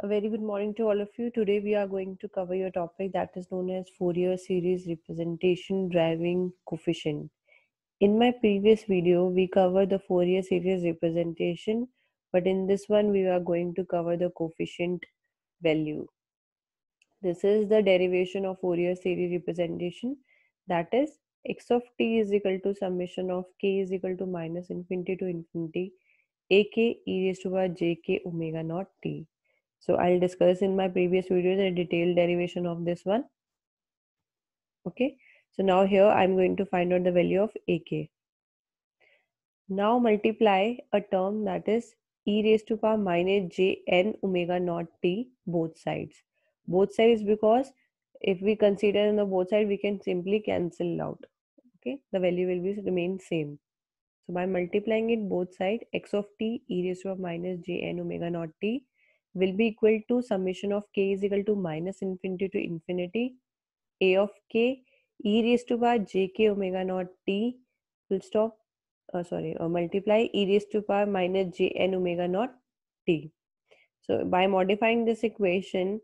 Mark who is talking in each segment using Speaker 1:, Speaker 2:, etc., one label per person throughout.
Speaker 1: A very good morning to all of you. Today we are going to cover your topic that is known as Fourier series representation driving coefficient. In my previous video, we covered the Fourier series representation, but in this one we are going to cover the coefficient value. This is the derivation of Fourier series representation that is x of t is equal to summation of k is equal to minus infinity to infinity ak e raised to power jk omega naught t. So I'll discuss in my previous video the detailed derivation of this one. Okay, so now here I'm going to find out the value of AK. Now multiply a term that is e raised to power minus j n omega naught t both sides. Both sides because if we consider in the both side we can simply cancel out. Okay, the value will be remain same. So by multiplying it both side x of t e raised to power minus j n omega naught t will be equal to summation of k is equal to minus infinity to infinity. A of k e raised to power j k omega naught t will stop uh, sorry uh, multiply e raised to power minus j n omega naught t. So by modifying this equation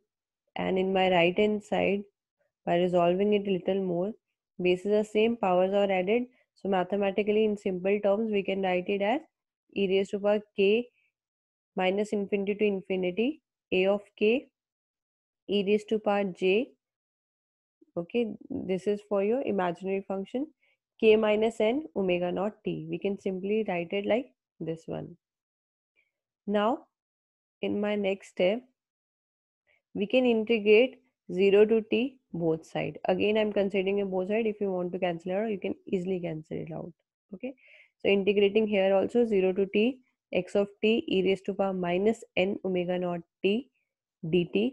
Speaker 1: and in my right hand side by resolving it a little more bases the same powers are added. So mathematically in simple terms we can write it as e raised to power k minus infinity to infinity a of k e raised to power j. Okay this is for your imaginary function. K minus n omega naught t. We can simply write it like this one. Now in my next step we can integrate 0 to t both side. Again i'm considering a both side. If you want to cancel it out you can easily cancel it out. Okay so integrating here also 0 to t x of t e raised to power minus n omega naught t dt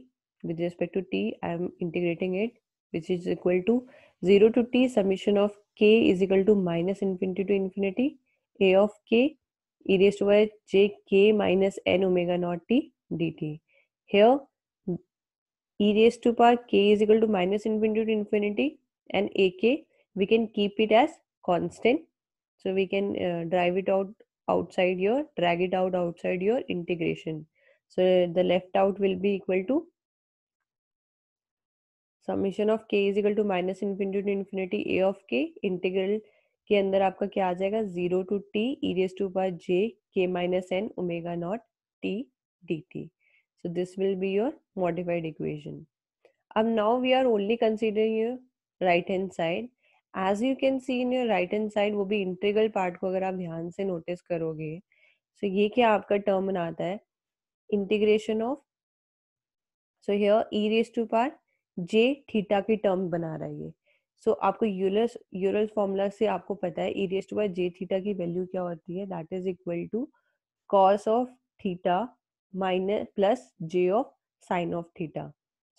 Speaker 1: with respect to t I am integrating it which is equal to 0 to t summation of k is equal to minus infinity to infinity a of k e raised to power j k minus n omega naught t dt. Here e raised to power k is equal to minus infinity to infinity and ak we can keep it as constant so we can uh, drive it out outside your drag it out outside your integration so the left out will be equal to summation of k is equal to minus infinity to infinity a of k integral के अंदर आपका क्या आ जाएगा zero to t e raise to power j k minus n omega not t d t so this will be your modified equation अब now we are only considering your right hand side as you can see in your right hand side वो भी integral part को अगर आप ध्यान से notice करोगे सो so ये क्या आपका टर्म बनाता है? Integration of so here e raise to power j theta की टर्म बना रहा है ये। सो so, आपको यूलस यूरल फॉर्मूला से आपको पता है e raise to power j theta की वैल्यू क्या होती है? That is equal to cos of theta minus plus j of sine of theta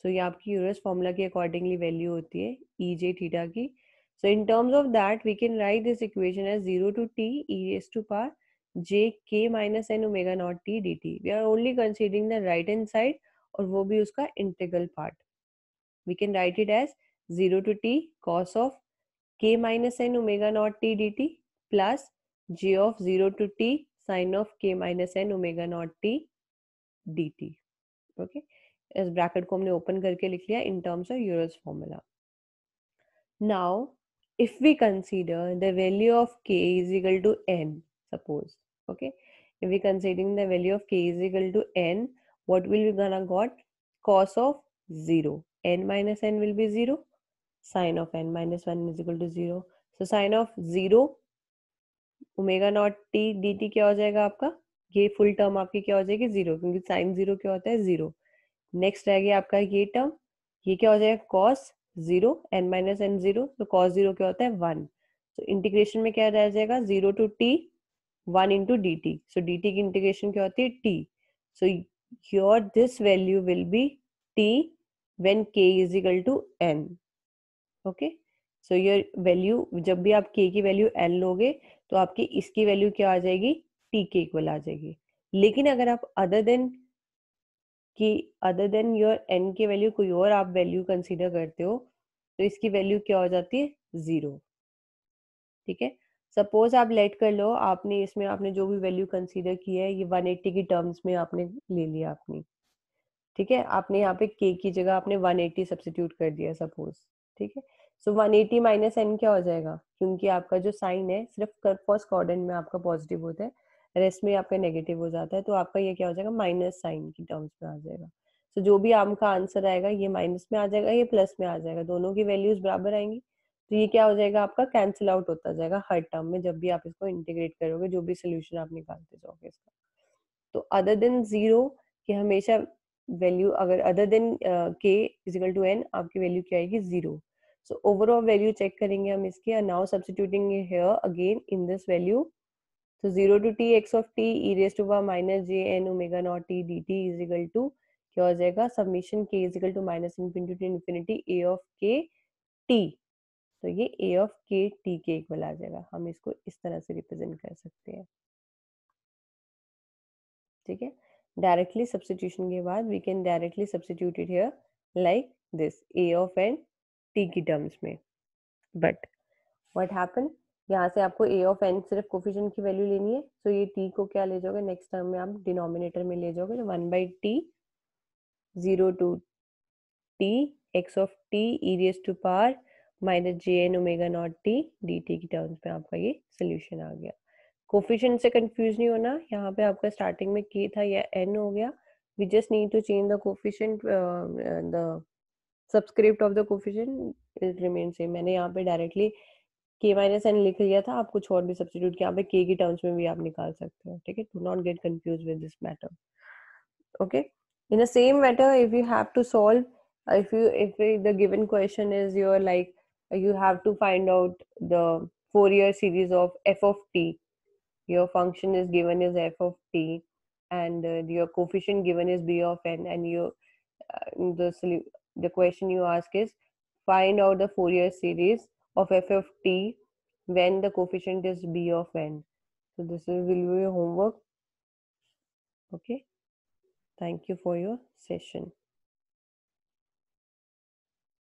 Speaker 1: so ये आपकी यूरस फॉर्मूला की अकॉर्डिंगली वैल्यू होती है ई जे थीटा की। So in terms of that, we can write this equation as 0 to t e raised to power j k minus n omega naught t dt. We are only considering the right hand side और वो भी उसका integral part. We can write it as 0 to t cos of k minus n omega naught t dt plus j of 0 to t sin of k minus n omega naught t dt. Okay. इस bracket को हमने open करके लिख लिया in terms of Euler's formula now if we consider the value of k is equal to n suppose okay if we considering the value of k is equal to n what will we gonna got cos of 0 n minus n will be 0 sine of n minus 1 is equal to 0 so sine of 0 omega not t d t क्या हो जाएगा आपका ये full term आपकी क्या हो जाएगी zero क्योंकि साइन ज़ीरो क्या होता है ज़ीरो नेक्स्ट गया आपका ये टर्म ये क्या हो जाएगा cos zero n minus n zero तो कॉस ज़ीरो क्या होता है? वन। तो इंटीग्रेशन में क्या रह जाएगा? Zero to t one into d t so d t की इंटीग्रेशन क्या होती है? T so your this value will be t when k is equal to n okay so your value जब भी आप के की वैल्यू एन लोगे तो आपकी इसकी वैल्यू क्या आ जाएगी? टी के इक्वल आ जाएगी। लेकिन अगर आप अदर देन कि अदर देन योर एन की वैल्यू कोई और आप वैल्यू कंसीडर करते हो तो इसकी वैल्यू क्या हो जाती है? ज़ीरो ठीक है? सपोज़ आप लेट कर लो, आपने इसमें आपने जो भी वैल्यू कंसीडर की है, ये 180 की टर्म्स में आपने ले लिया अपनी। ठीक है? आपने यहाँ पे के की जगह आपने 180 सब्सिट्यूट कर दिया सपोज़ ठीक है? So one eighty minus n क्या हो जाएगा? क्योंकि आपका जो साइन है, सिर्फ़ फ़र्स्ट क्वाड्रेंट में आपका पॉजिटिव होता है। रेस्ट में आपका नेगेटिव हो जाता है तो आपका ये क्या हो जाएगा? माइनस साइन की टर्म्स में आ जाएगा। तो so, जो भी आपका आंसर आएगा ये माइनस में आ जाएगा ये प्लस में आ जाएगा। दोनों की वैल्यूज़ बराबर आएँगी। तो ये क्या हो जाएगा? आपका कैंसिल आउट होता जाएगा हर टर्म में जब भी आप इसको इंटीग्रेट करोगे जो भी सोल्यूशन आप निकालते जाओगे इसका। तो अदर देन ज़ीरो कि हमेशा वैल्यू अगर other than k equal to n आपकी वैल्यू क्या आएगी? Zero so overall value check करेंगे हम इसकी now substituting here again in this value so 0 to t x of t e raised to power minus j n omega naught t dt is equal to, क्या हो जाएगा? Summation k is equal to minus infinity to infinity a of k t. तो ये a of k t के equal आ जाएगा। हम इसको इस तरह से रिप्रेजेंट कर सकते हैं। ठीक है? डायरेक्टली सब्सटीट्यूशन के बाद we can directly substitute here like this a of n t की टर्म्स में। बट व्हाट हैपन यहाँ से आपको ए ऑफ़ एन सिर्फ़ कोफिशन की वैल्यू लेनी है तो ये टी को क्या ले जाओगे? नेक्स्ट टर्म में आप डिनोमिनेटर में ले जाओगे तो one by t zero to t x of t e raise to power minus j n omega not t d t की टर्म्स में आपका ये सोल्यूशन आ गया। कोफिशन से कंफ्यूज नहीं होना, यहाँ पे आपका स्टार्टिंग में के था या एन हो गया we just need to change the coefficient the subscript of the coefficient it remain same मैंने यहाँ पे डायरेक्टली के माइनस एन लिख लिया था, आप कुछ और भी सब्सिट्यूट किया के की टर्म्स में भी आप निकाल सकते हो, ठीक है? To not get confuse with this matter okay in the same matter if you have to solve if you if the given question is your like you have to find out the Fourier series of f of t your function is given is f of t and your coefficient given is b of n and you the question you ask is find out the Fourier year series of f of t when the coefficient is b of n. So this will be your homework. Okay. Thank you for your session.